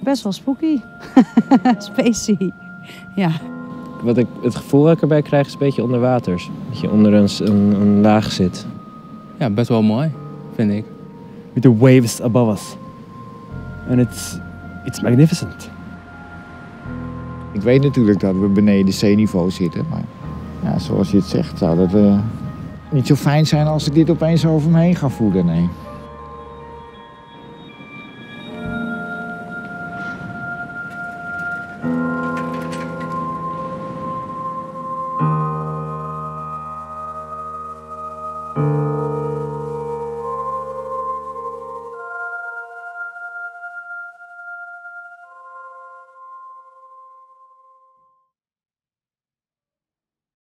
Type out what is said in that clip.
best wel spooky. Spacey. Ja. Wat ik het gevoel dat ik erbij krijg is een beetje onderwaters. Dat je onder een, een, een laag zit. Ja, best wel mooi, vind ik. With the waves above us. And it's, it's magnificent. Ik weet natuurlijk dat we beneden zeeniveau zitten, maar ja, zoals je het zegt, zou dat eh, niet zo fijn zijn als ik dit opeens over me heen ga voelen. Nee.